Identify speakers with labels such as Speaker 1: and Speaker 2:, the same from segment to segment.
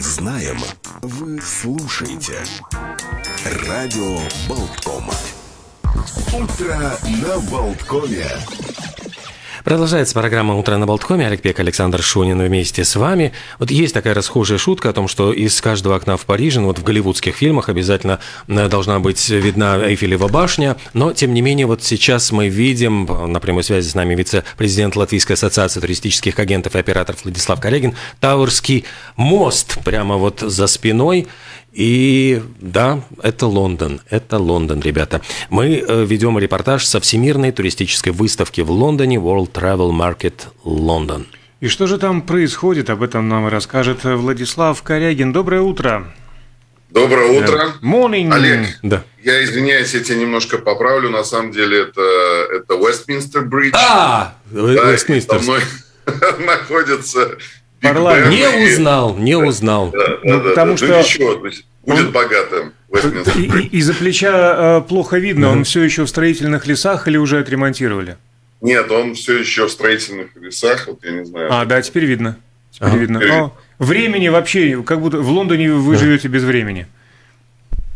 Speaker 1: знаем, вы слушаете. Радио Болткома. Утро на Болткоме.
Speaker 2: Продолжается программа «Утро на Болткоме». Олег Пек, Александр Шунин вместе с вами. Вот есть такая расхожая шутка о том, что из каждого окна в Париже, ну вот в голливудских фильмах обязательно э, должна быть видна Эйфелева башня, но, тем не менее, вот сейчас мы видим, на прямой связи с нами вице-президент Латвийской ассоциации туристических агентов и операторов Владислав Коллегин, Тауэрский мост прямо вот за спиной. И да, это Лондон, это Лондон, ребята. Мы э, ведем репортаж со Всемирной туристической выставки в Лондоне World Travel Market London.
Speaker 3: И что же там происходит, об этом нам расскажет Владислав Корягин. Доброе утро.
Speaker 4: Доброе утро.
Speaker 3: Morning.
Speaker 4: Олег,
Speaker 2: Да.
Speaker 4: я извиняюсь, я тебя немножко поправлю. На самом деле это, это Westminster Бридж.
Speaker 2: А,
Speaker 4: Да,
Speaker 2: Вестминстер.
Speaker 4: со мной находится
Speaker 3: Парламент.
Speaker 2: Не узнал, не узнал.
Speaker 4: Да, да,
Speaker 3: Ну,
Speaker 4: да,
Speaker 3: потому
Speaker 4: да.
Speaker 3: что-
Speaker 4: Ну, ничего, то есть будет
Speaker 3: Он-
Speaker 4: богатым Вестминстер.
Speaker 3: И- и- Из-за плеча э, плохо видно, он все еще в строительных лесах или уже отремонтировали?
Speaker 4: Нет, он все еще в строительных лесах, вот я не знаю.
Speaker 3: А, да, теперь видно. Теперь
Speaker 2: Ага.
Speaker 3: видно.
Speaker 4: Теперь
Speaker 3: времени вообще, как будто в Лондоне вы живете без времени.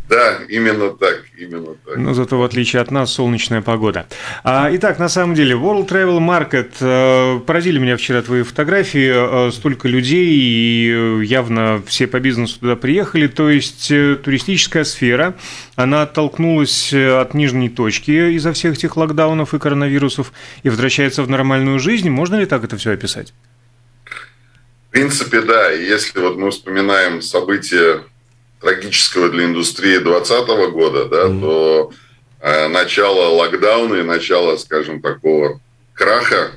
Speaker 4: Да, именно так, именно так.
Speaker 3: Но зато в отличие от нас солнечная погода. А, итак, на самом деле, World Travel Market. э, поразили меня вчера твои фотографии. э, столько людей, и э, явно все по бизнесу туда приехали. То есть туристическая сфера, она оттолкнулась от нижней точки из-за всех этих локдаунов и коронавирусов и возвращается в нормальную жизнь. Можно ли так это все описать?
Speaker 4: В принципе, да. Если вот мы вспоминаем события трагического для индустрии 2020 года, да, то э, начало локдауна и начало, скажем, такого краха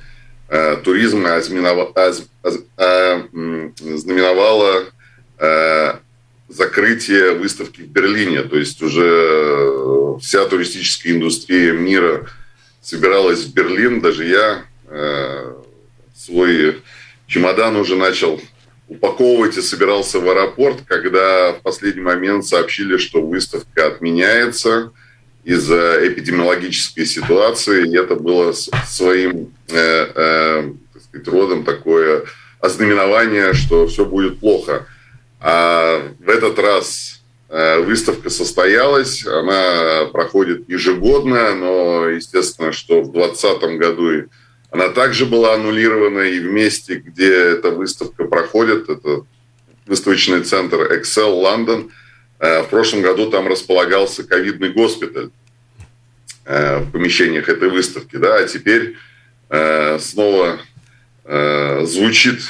Speaker 4: э, туризма ознаменова- оз- оз- э, знаменовало э, закрытие выставки в Берлине. То есть уже вся туристическая индустрия мира собиралась в Берлин. Даже я э, свой чемодан уже начал упаковывать и собирался в аэропорт, когда в последний момент сообщили, что выставка отменяется из-за эпидемиологической ситуации. И это было своим э, э, так сказать, родом такое ознаменование, что все будет плохо. А в этот раз э, выставка состоялась, она проходит ежегодно, но естественно, что в 2020 году она также была аннулирована, и в месте, где эта выставка проходит, это выставочный центр Excel Лондон, э, в прошлом году там располагался ковидный госпиталь э, в помещениях этой выставки, да, а теперь э, снова звучит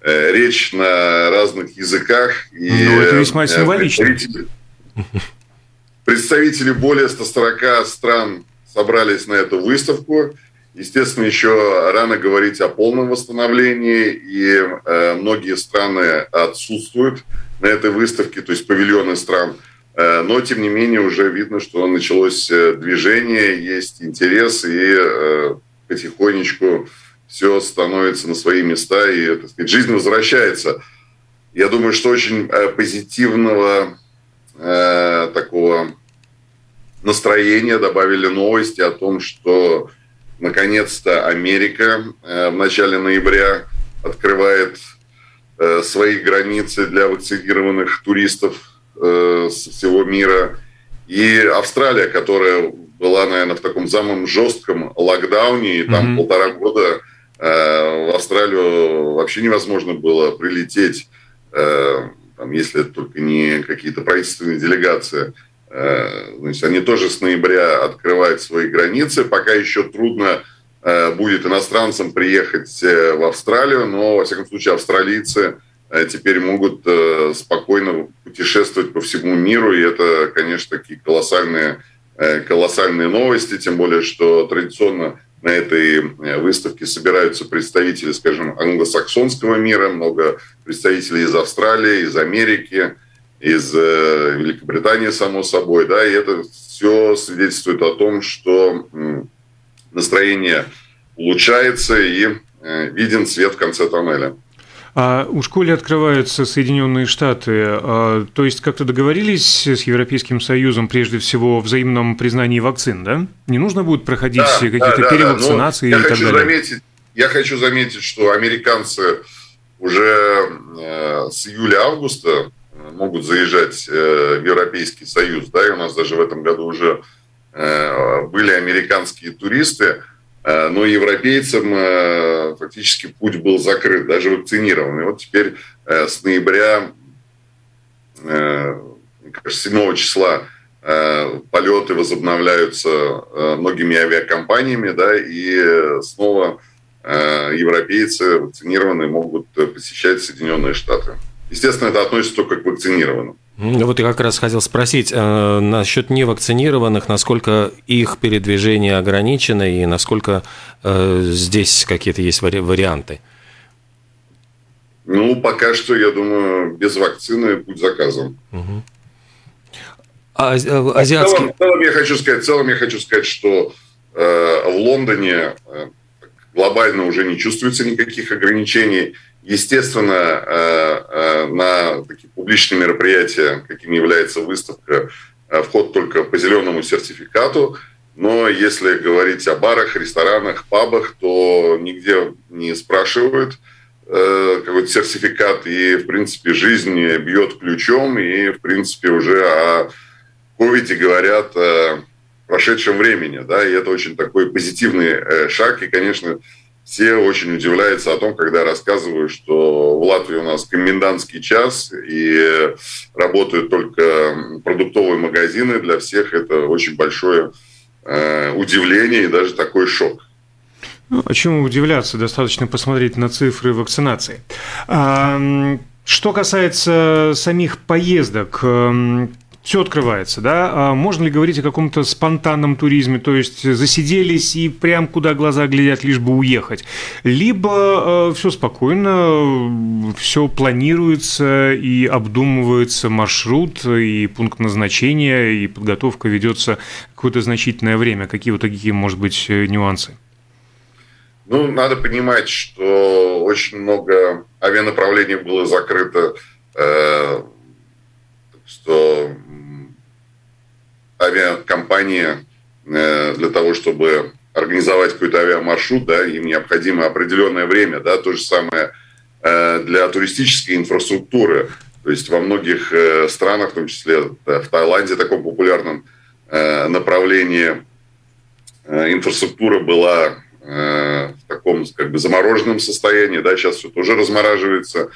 Speaker 4: речь на разных языках. И,
Speaker 3: Ну, это весьма символично.
Speaker 4: Представители, представители более 140 стран собрались на эту выставку. Естественно, еще рано говорить о полном восстановлении, и э, многие страны отсутствуют на этой выставке, то есть павильоны стран. Э, но, тем не менее, уже видно, что началось э, движение, есть интерес, и э, потихонечку все становится на свои места, и так сказать, жизнь возвращается. Я думаю, что очень э, позитивного э, такого настроения добавили новости о том, что наконец-то Америка э, в начале ноября открывает э, свои границы для вакцинированных туристов э, со всего мира. И Австралия, которая была, наверное, в таком самом жестком локдауне, и там
Speaker 3: Мгм.
Speaker 4: полтора года в Австралию вообще невозможно было прилететь, там, если только не какие-то правительственные делегации. Э, Значит, они тоже с ноября открывают свои границы. Пока еще трудно э, будет иностранцам приехать э, в Австралию, но, во всяком случае, австралийцы э, теперь могут э, спокойно путешествовать по всему миру, и это, конечно, такие колоссальные, э, колоссальные новости, тем более, что традиционно на этой э, выставке собираются представители, скажем, англосаксонского мира, много представителей из Австралии, из Америки, из э, Великобритании, само собой, да, и это все свидетельствует о том, что настроение улучшается и э, виден свет в конце тоннеля.
Speaker 3: А у школе открываются Соединенные Штаты. А, то есть как-то договорились с Европейским Союзом прежде всего о взаимном признании вакцин, да? Не нужно будет проходить какие-то
Speaker 4: да, да.
Speaker 3: перевакцинации
Speaker 4: Ну,
Speaker 3: и
Speaker 4: я
Speaker 3: так далее.
Speaker 4: Заметить, я хочу заметить, что американцы уже с июля-августа могут заезжать в Европейский Союз, да, и у нас даже в этом году уже были американские туристы, но европейцам фактически путь был закрыт, даже вакцинированный. Вот теперь с ноября, мне кажется, 7 числа Э, полеты возобновляются э, многими авиакомпаниями, да, и снова э, европейцы вакцинированные могут посещать Соединенные Штаты. Естественно, это относится только к вакцинированным.
Speaker 2: Вот я как раз хотел спросить э, насчет невакцинированных, насколько их передвижение ограничено и насколько э, здесь какие-то есть вари- варианты?
Speaker 4: Ну, пока что, я думаю, без вакцины путь заказан. Угу. А, э, азиатский... В целом, в целом я хочу сказать, в целом я хочу сказать, что э, в Лондоне э, глобально уже не чувствуется никаких ограничений. Естественно, э, э, на такие публичные мероприятия, каким является выставка, э, вход только по зеленому сертификату. Но если говорить о барах, ресторанах, пабах, то нигде не спрашивают какой-то сертификат. И, в принципе, жизнь бьет ключом. И, в принципе, уже о ковиде говорят о прошедшем времени, да, и это очень такой позитивный шаг, и, конечно, все очень удивляются о том, когда рассказываю, что в Латвии у нас комендантский час и работают только продуктовые магазины. Для всех это очень большое э, удивление и даже такой шок.
Speaker 3: Ну, а чему удивляться? Достаточно посмотреть на цифры вакцинации. А, что касается самих поездок, все открывается, да? А можно ли говорить о каком-то спонтанном туризме, то есть засиделись и прям куда глаза глядят, лишь бы уехать? Либо э, все спокойно, все планируется и обдумывается маршрут и пункт назначения, и подготовка ведется какое-то значительное время. Какие вот такие, может быть, нюансы?
Speaker 4: Ну, надо понимать, что очень много авианаправлений было закрыто, э, что авиакомпания э, для того, чтобы организовать какой-то авиамаршрут, да, им необходимо определенное время, да, то же самое э, для туристической инфраструктуры. То есть во многих э, странах, в том числе в Таиланде, таком популярном направлении инфраструктура была в таком как бы замороженном состоянии, да, сейчас все тоже размораживается,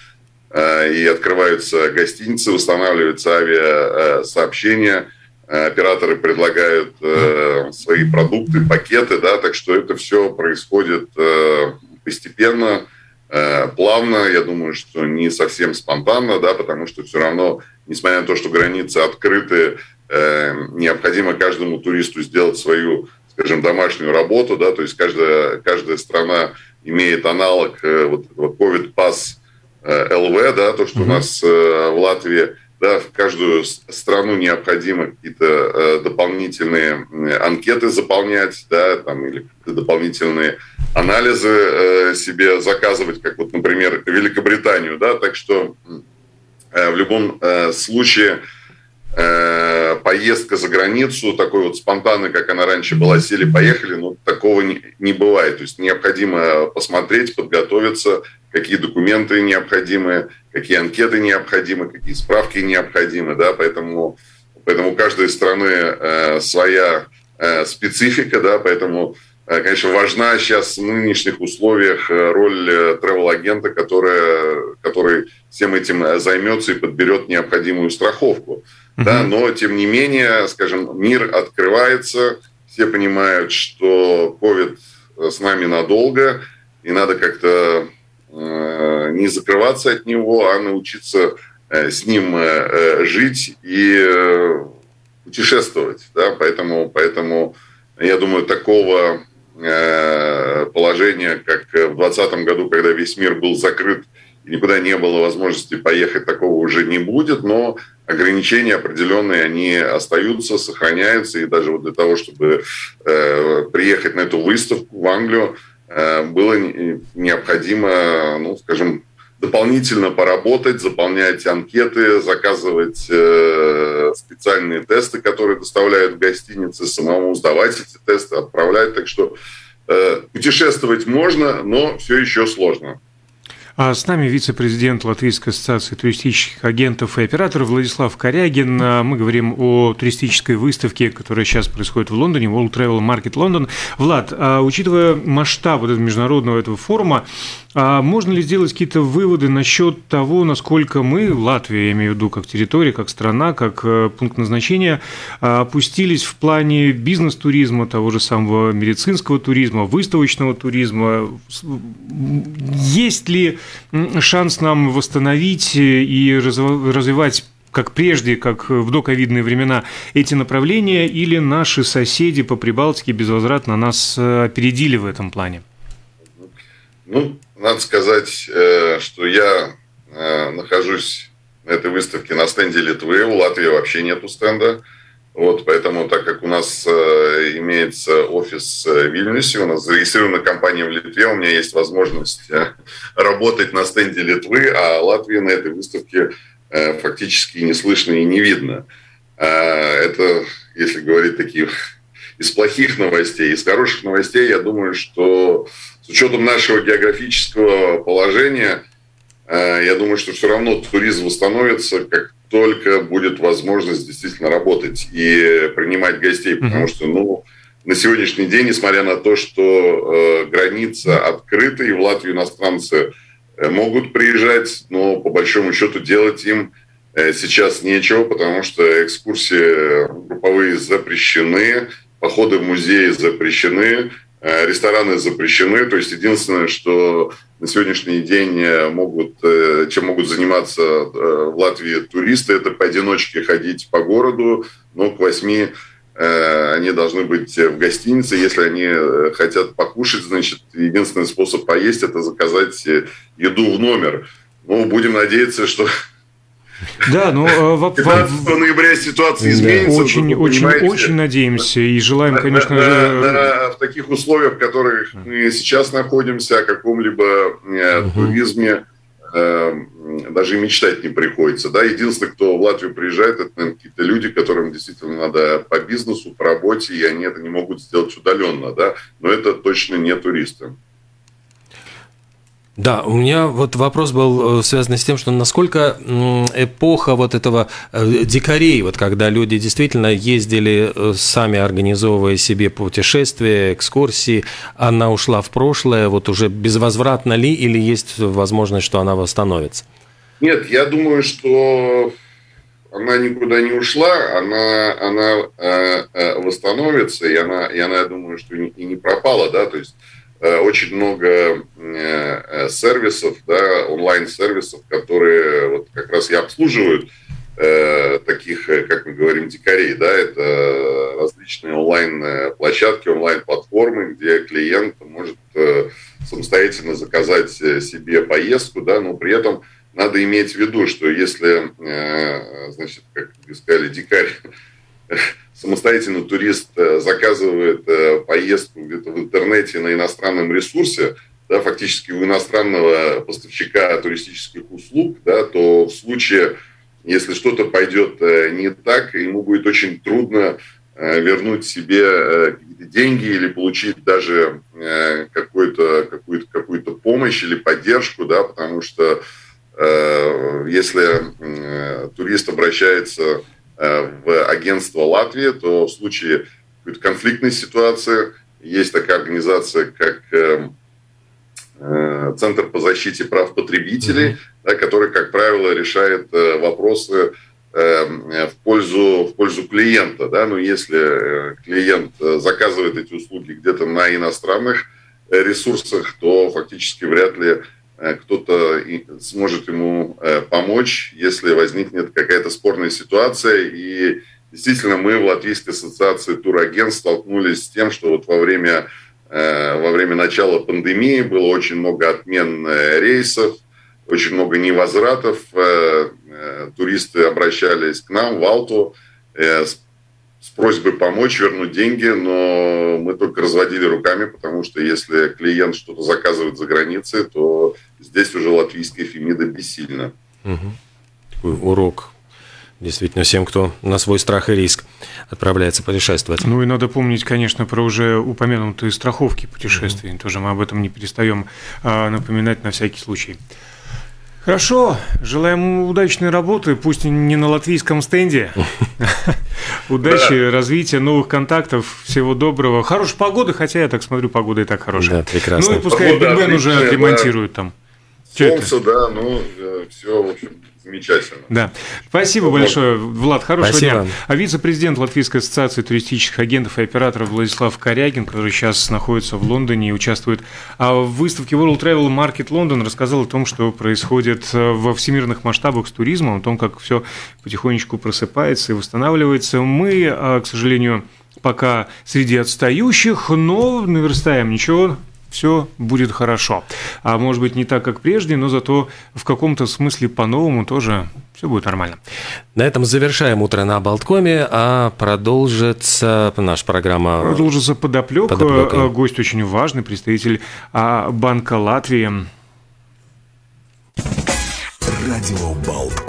Speaker 4: и открываются гостиницы, восстанавливаются авиасообщения, операторы предлагают э, свои продукты, пакеты, да, так что это все происходит э, постепенно, э, плавно, я думаю, что не совсем спонтанно, да, потому что все равно, несмотря на то, что границы открыты, э, необходимо каждому туристу сделать свою, скажем, домашнюю работу, да, то есть каждая, каждая страна имеет аналог э, вот этого COVID-пас э, ЛВ, да, то, что mm-hmm. у нас э, в Латвии да, в каждую страну необходимо какие-то э, дополнительные анкеты заполнять, да, там, или дополнительные анализы э, себе заказывать, как вот, например, Великобританию, да, так что э, в любом случае поездка за границу, такой вот спонтанный, как она раньше была, сели, поехали, но такого не, бывает. То есть необходимо посмотреть, подготовиться, какие документы необходимы, какие анкеты необходимы, какие справки необходимы, да, поэтому, поэтому у каждой страны э, своя э, специфика, да, поэтому, э, конечно, важна сейчас в нынешних условиях э, роль э, travel-агента, который, который всем этим займется и подберет необходимую страховку, mm-hmm. да, но, тем не менее, скажем, мир открывается, все понимают, что COVID с нами надолго, и надо как-то Э, не закрываться от него, а научиться э, с ним э, жить и путешествовать. Да? Поэтому, поэтому я думаю, такого положения, как в 2020 году, когда весь мир был закрыт и никуда не было возможности поехать, такого уже не будет, но ограничения определенные, они остаются, сохраняются, и даже вот для того, чтобы приехать на эту выставку в Англию, Э, было необходимо, ну, скажем, дополнительно поработать, заполнять анкеты, заказывать э, специальные тесты, которые доставляют в гостинице, самому сдавать эти тесты, отправлять. Так что э, путешествовать можно, но все еще сложно.
Speaker 3: А с нами вице-президент Латвийской ассоциации туристических агентов и операторов Владислав Корягин. А мы говорим о туристической выставке, которая сейчас происходит в Лондоне, World Travel Market London. Влад, а учитывая масштаб вот этого международного этого форума, а можно ли сделать какие-то выводы насчет того, насколько мы, Латвия, я имею в виду, как территория, как страна, как э, пункт назначения, опустились в плане бизнес-туризма, того же самого медицинского туризма, выставочного туризма? Есть ли шанс нам восстановить и развивать как прежде, как в доковидные времена, эти направления, или наши соседи по Прибалтике безвозвратно нас э, опередили в этом плане?
Speaker 4: Ну, надо сказать, э, что я э, нахожусь на этой выставке на стенде Литвы. У Латвии вообще нету стенда. Вот, поэтому, так как у нас э, имеется офис в Вильнюсе, у нас зарегистрирована компания в Литве, у меня есть возможность работать на стенде Литвы, а Латвии на этой выставке фактически не слышно и не видно. Это, если говорить таких из плохих новостей. Из хороших новостей, я думаю, что с учетом нашего географического положения, э, я думаю, что все равно туризм восстановится, как только будет возможность действительно работать и принимать гостей, потому что, ну, на сегодняшний день, несмотря на то, что э, граница открыта, и в Латвию иностранцы э, могут приезжать, но по большому счету делать им сейчас нечего, потому что экскурсии групповые запрещены, походы в музеи запрещены, э, рестораны запрещены. То есть единственное, что на сегодняшний день э, могут, э, чем могут заниматься в Латвии туристы, это поодиночке ходить по городу, но к восьми они должны быть в гостинице. Если они хотят покушать, значит, единственный способ поесть – это заказать еду в номер. Ну, будем надеяться, что
Speaker 3: да, ну...
Speaker 4: 15 э, ноября ситуация изменится.
Speaker 3: Очень, очень, очень надеемся и желаем, конечно
Speaker 4: же... В таких условиях, в которых мы сейчас находимся, о каком-либо э, туризме э, даже и мечтать не приходится. Да? Единственное, кто в Латвию приезжает, это наверное, какие-то люди, которым действительно надо по бизнесу, по работе, и они это не могут сделать удаленно. Да? Но это точно не туристы.
Speaker 2: Да, у меня вот вопрос был э, связан с тем, что насколько эпоха вот этого э, дикарей, вот когда люди действительно ездили э, сами, организовывая себе путешествия, экскурсии, она ушла в прошлое, вот уже безвозвратно ли или есть возможность, что она восстановится?
Speaker 4: Нет, я думаю, что она никуда не ушла, она, она э, восстановится, и она, и она, я думаю, что и не пропала, да, то есть очень много э, э, сервисов, да, онлайн-сервисов, которые вот как раз и обслуживают таких, как мы говорим, дикарей, да, это различные онлайн-площадки, онлайн-платформы, где клиент может самостоятельно заказать себе поездку, да, но при этом надо иметь в виду, что если, значит, как вы сказали, дикарь самостоятельно турист э, заказывает э, поездку где-то в интернете на иностранном ресурсе, да, фактически у иностранного поставщика туристических услуг, да, то в случае, если что-то пойдет э, не так, ему будет очень трудно вернуть себе какие-то деньги или получить даже какую-то какую-то какую-то помощь или поддержку, да, потому что если турист обращается в агентство Латвии, то в случае какой-то конфликтной ситуации есть такая организация, как э, э, Центр по защите прав потребителей, mm-hmm. да, который, как правило, решает вопросы в пользу, в пользу клиента. Да? Но если клиент заказывает эти услуги где-то на иностранных ресурсах, то фактически вряд ли Э, кто-то сможет ему э, помочь, если возникнет какая-то спорная ситуация. И действительно, мы в Латвийской ассоциации турагентств столкнулись с тем, что вот во время, э, во время начала пандемии было очень много отмен рейсов, очень много невозвратов. Туристы обращались к нам в Алту с с просьбой помочь, вернуть деньги, но мы только разводили руками, потому что если клиент что-то заказывает за границей, то здесь уже латвийская фемида бессильна.
Speaker 2: Угу. Такой урок действительно, всем, кто на свой страх и риск отправляется путешествовать.
Speaker 3: Ну и надо помнить, конечно, про уже упомянутые страховки путешествий. Mm-hmm. Тоже мы об этом не перестаем а, напоминать на всякий случай. Хорошо, желаем удачной работы, пусть не на латвийском стенде. Удачи, развития, новых контактов, всего доброго. Хорошей погоды, хотя я так смотрю, погода и так хорошая.
Speaker 2: Да, прекрасно.
Speaker 3: Ну и пускай Биг уже отремонтируют там.
Speaker 4: Солнце, да, ну, э, все, в общем, замечательно.
Speaker 3: Да. Спасибо вот. большое, Влад. Хорошего Спасибо. дня. А вице-президент Латвийской ассоциации туристических агентов и операторов Владислав Корягин, который сейчас находится в Лондоне и участвует а в выставке World Travel Market London, рассказал о том, что происходит э, во всемирных масштабах с туризмом, о том, как все потихонечку просыпается и восстанавливается. Мы, а, к сожалению, пока среди отстающих, но наверстаем ничего, все будет хорошо. А может быть не так, как прежде, но зато в каком-то смысле по-новому тоже все будет нормально.
Speaker 2: На этом завершаем утро на Болткоме, а продолжится наша программа.
Speaker 3: Продолжится подоплека. подоплека. Гость очень важный, представитель а, Банка Латвии.
Speaker 1: Радио Болткома.